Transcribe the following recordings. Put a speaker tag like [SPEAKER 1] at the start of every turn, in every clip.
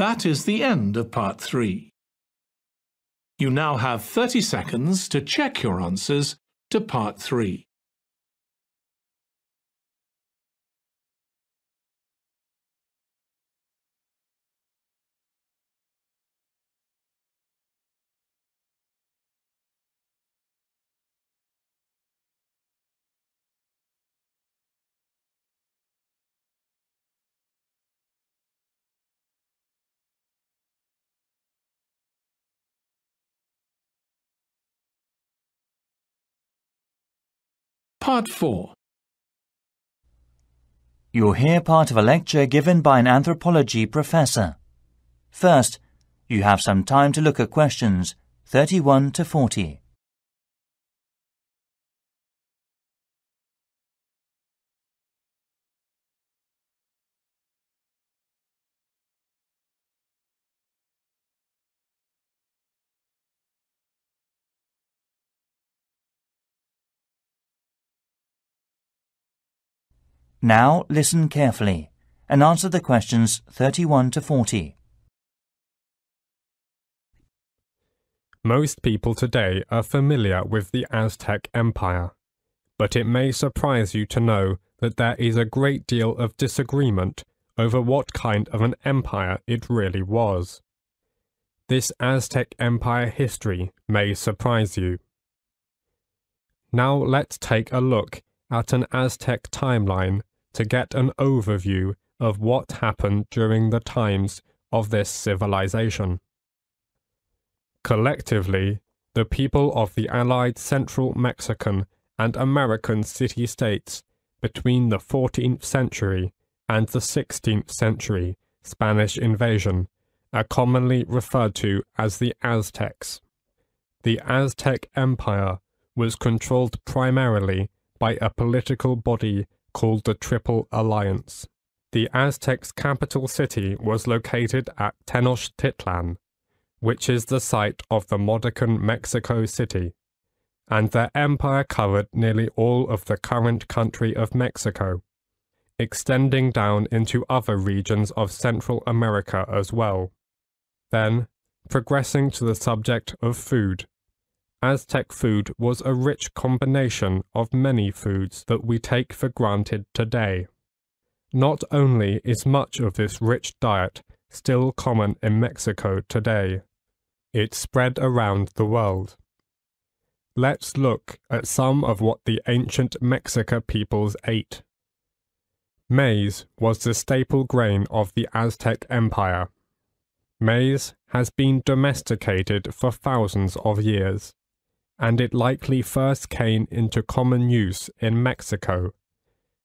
[SPEAKER 1] That is the end of part 3. You now have 30 seconds to check your answers to part 3. Part 4
[SPEAKER 2] You'll hear part of a lecture given by an anthropology professor. First, you have some time to look at questions 31 to 40. Now listen carefully and answer the questions 31 to 40.
[SPEAKER 3] Most people today are familiar with the Aztec Empire, but it may surprise you to know that there is a great deal of disagreement over what kind of an empire it really was. This Aztec Empire history may surprise you. Now let's take a look at an Aztec timeline to get an overview of what happened during the times of this civilization. Collectively, the people of the Allied Central Mexican and American city-states between the 14th century and the 16th century Spanish invasion are commonly referred to as the Aztecs. The Aztec Empire was controlled primarily by a political body called the Triple Alliance. The Aztecs' capital city was located at Tenochtitlan, which is the site of the modern Mexico City, and their empire covered nearly all of the current country of Mexico, extending down into other regions of Central America as well. Then, progressing to the subject of food. Aztec food was a rich combination of many foods that we take for granted today. Not only is much of this rich diet still common in Mexico today, it spread around the world. Let's look at some of what the ancient Mexica peoples ate. Maize was the staple grain of the Aztec Empire. Maize has been domesticated for thousands of years and it likely first came into common use in Mexico,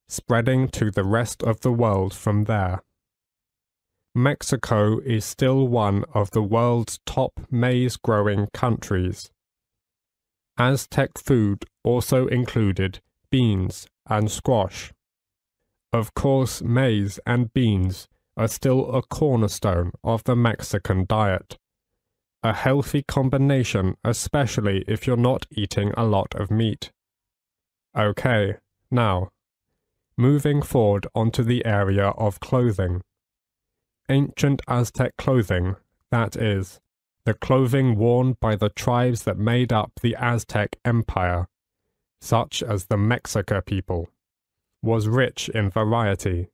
[SPEAKER 3] spreading to the rest of the world from there. Mexico is still one of the world's top maize growing countries. Aztec food also included beans and squash. Of course, maize and beans are still a cornerstone of the Mexican diet a healthy combination, especially if you're not eating a lot of meat. Okay, now, moving forward onto the area of clothing. Ancient Aztec clothing, that is, the clothing worn by the tribes that made up the Aztec Empire, such as the Mexica people, was rich in variety,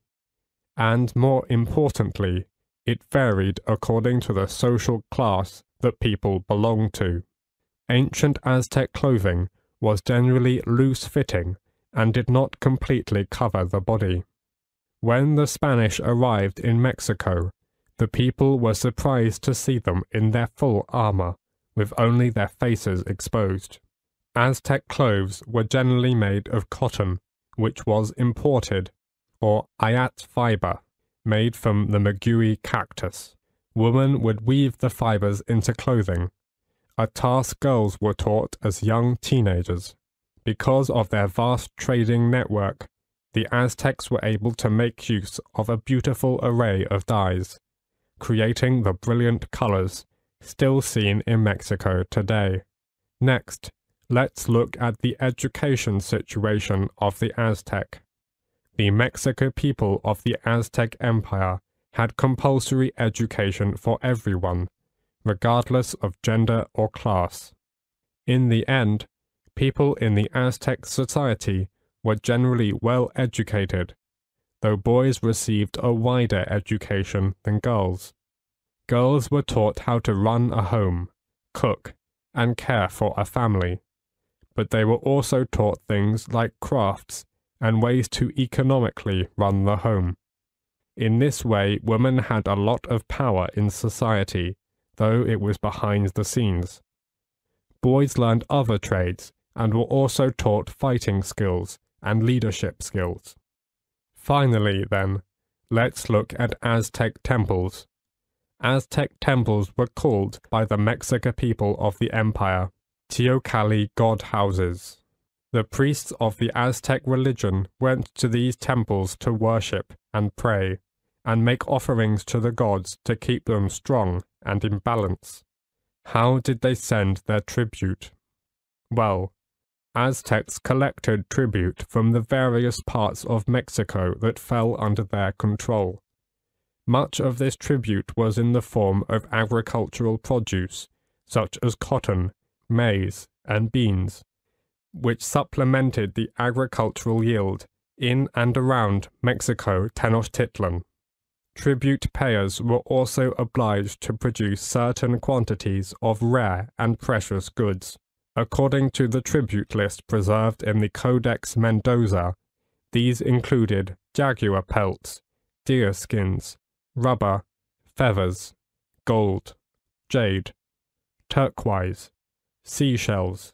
[SPEAKER 3] and more importantly, it varied according to the social class that people belonged to. Ancient Aztec clothing was generally loose-fitting and did not completely cover the body. When the Spanish arrived in Mexico, the people were surprised to see them in their full armor, with only their faces exposed. Aztec clothes were generally made of cotton, which was imported, or ayate fiber, made from the maguey cactus. Women would weave the fibers into clothing, a task girls were taught as young teenagers. Because of their vast trading network, the Aztecs were able to make use of a beautiful array of dyes, creating the brilliant colors still seen in Mexico today. Next, let's look at the education situation of the Aztec. The Mexica people of the Aztec Empire had compulsory education for everyone, regardless of gender or class. In the end, people in the Aztec society were generally well educated, though boys received a wider education than girls. Girls were taught how to run a home, cook, and care for a family, but they were also taught things like crafts and ways to economically run the home. In this way, women had a lot of power in society, though it was behind the scenes. Boys learned other trades and were also taught fighting skills and leadership skills. Finally, then, let's look at Aztec temples. Aztec temples were called by the Mexica people of the empire Teocalli god houses. The priests of the Aztec religion went to these temples to worship and pray, and make offerings to the gods to keep them strong and in balance. How did they send their tribute? Well, Aztecs collected tribute from the various parts of Mexico that fell under their control. Much of this tribute was in the form of agricultural produce, such as cotton, maize, and beans, which supplemented the agricultural yield in and around Mexico Tenochtitlan. Tribute payers were also obliged to produce certain quantities of rare and precious goods. According to the tribute list preserved in the Codex Mendoza, these included jaguar pelts, deer skins, rubber, feathers, gold, jade, turquoise, seashells,